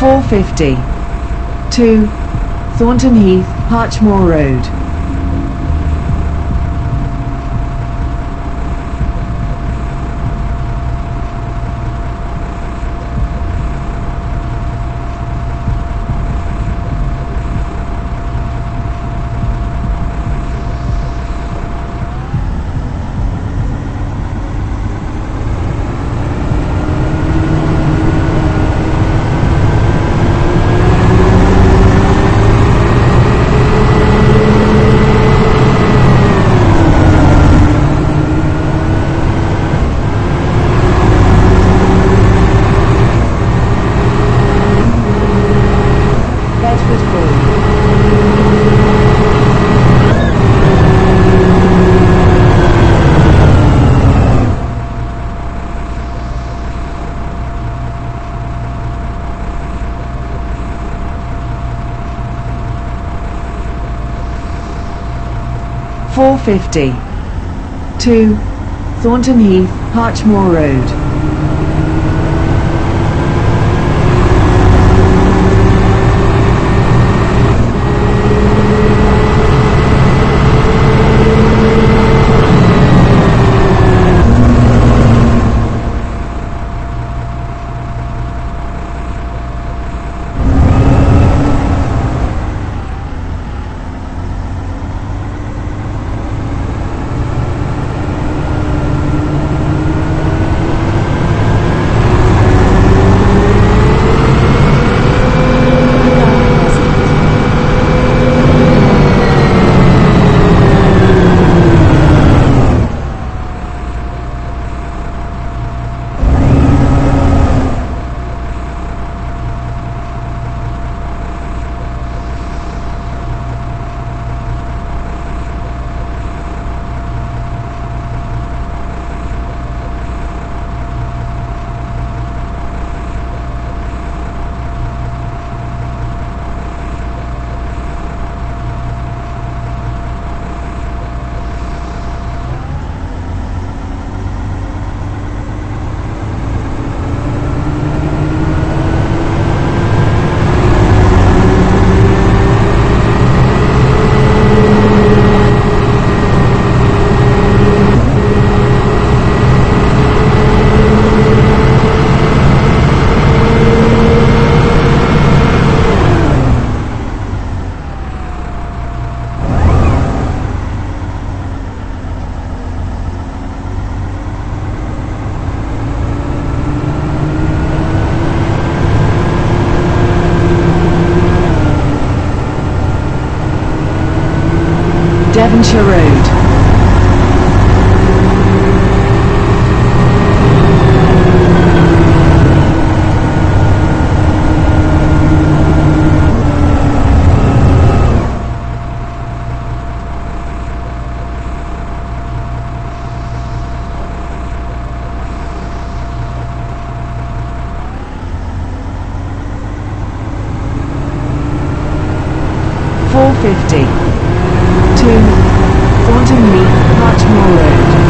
450 to Thornton Heath, Harchmore Road. 450. 2. Thornton Heath, Harchmore Road. Devonshire Road. Fifty Thornton Heath, Harchmore Road.